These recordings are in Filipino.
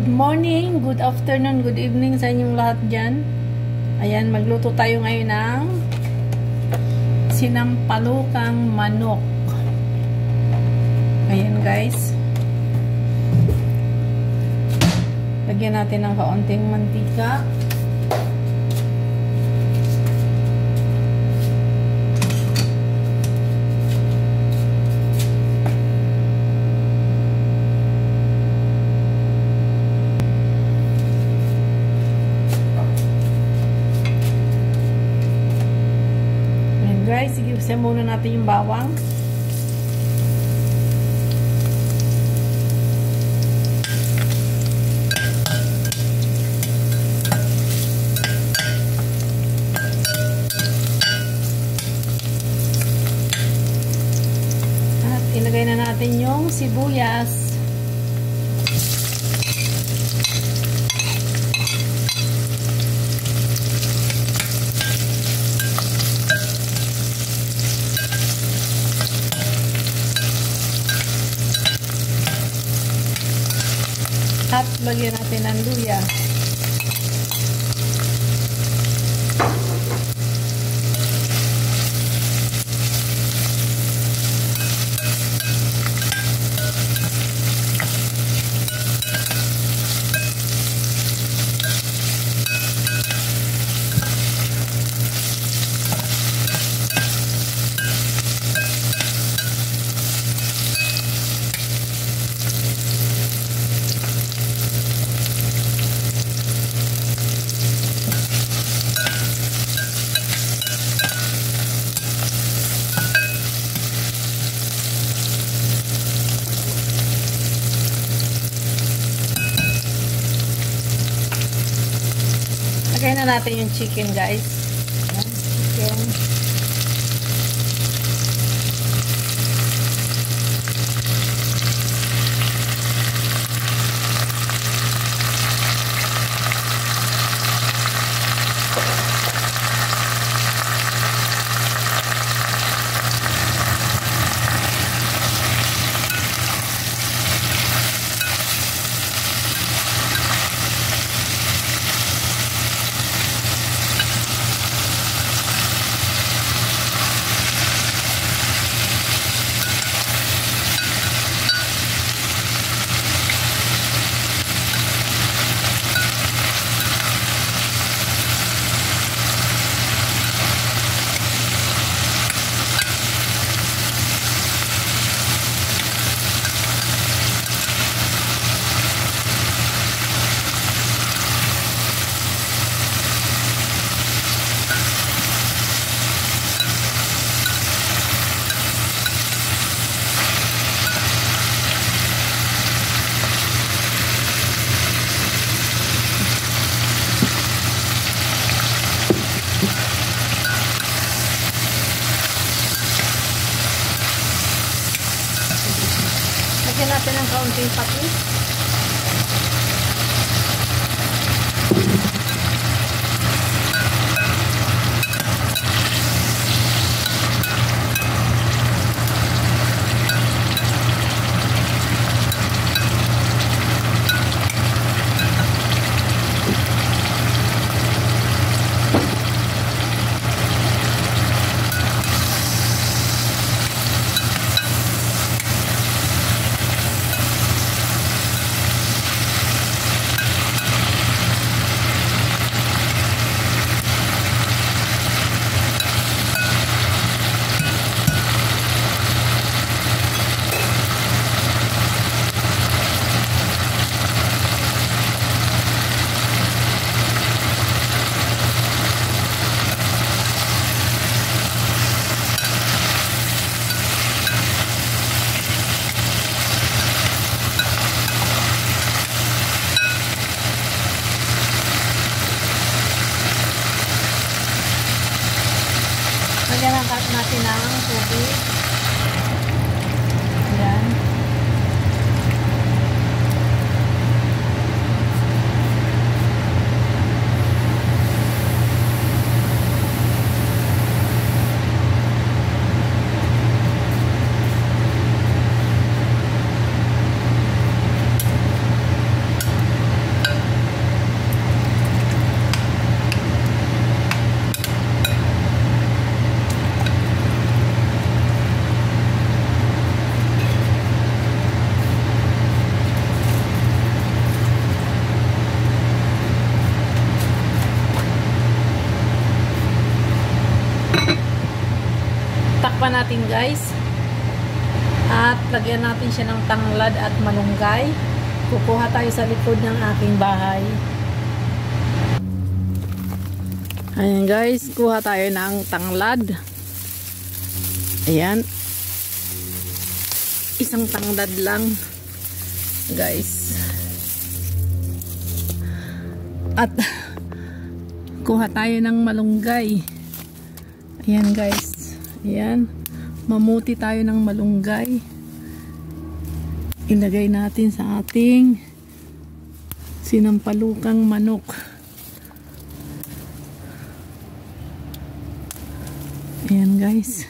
Good morning, good afternoon, good evening sa inyong lahat dyan. Ayan, magluto tayo ngayon ng sinampalukang manok. Ayan guys. Lagyan natin ng kaunting mantika. guys. Usayan muna natin yung bawang. At ilagay na natin yung sibuyas. At lagyan natin ng luya. Lagay na natin yung chicken, guys. Ayan, chicken. Natin ng kaunting patis. Natin guys. At lagyan natin siya ng tanglad at malunggay. Kukuha tayo sa likod ng aking bahay. Ayan guys, kuha tayo ng tanglad. Ayan. Isang tanglad lang. Guys. At kuha tayo ng malunggay. Ayan guys. Ayan. Mamuti tayo ng malunggay. Ilagay natin sa ating sinampalukang manok. Ayan guys.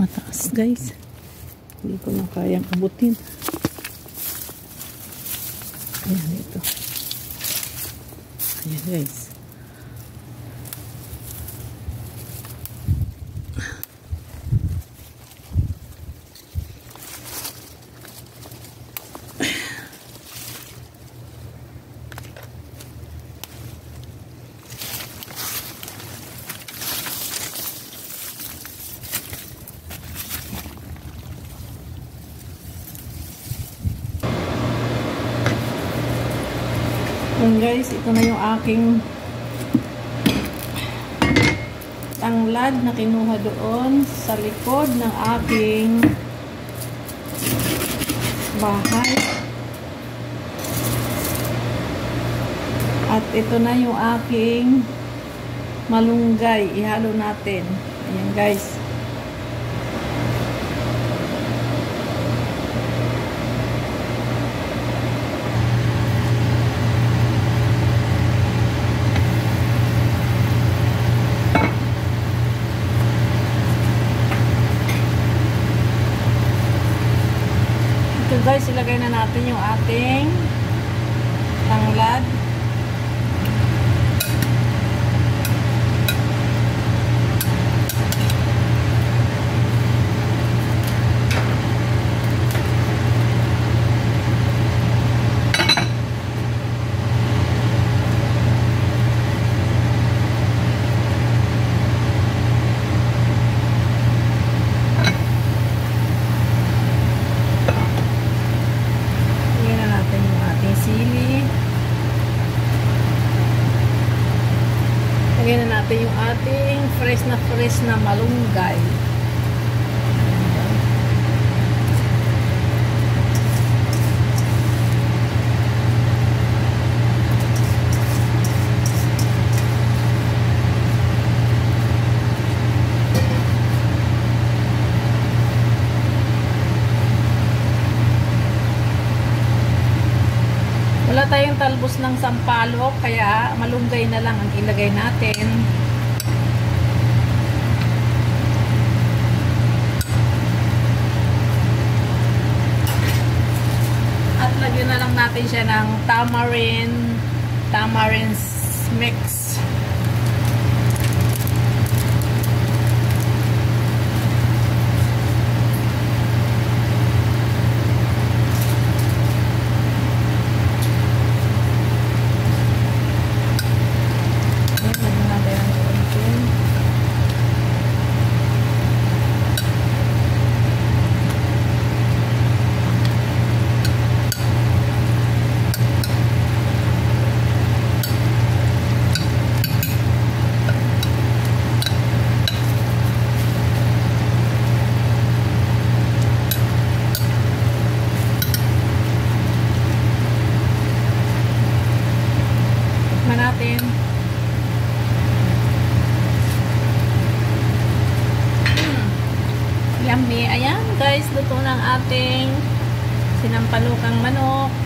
mataas guys hindi ko na kayang abutin. Ayan ito. Ayan guys Yun guys, ito na yung aking tanglad na kinuha doon sa likod ng aking bahay. At ito na yung aking malunggay. Ihalo natin. Ayan guys. Ito guys, ilagay na natin yung ating tanglad. Tingnan na natin yung ating sili. Lagyan na natin yung ating fresh na fresh na malunggay. Wala tayong talbos ng sampalok, kaya malunggay na lang ang ilagay natin. At lagyan na lang natin siya ng tamarind, tamarind mix. Ayan, lagyan natin ang konti. Tikman natin. Hmm. Yummy. Ayan guys, luto ng ating sinampalukang manok.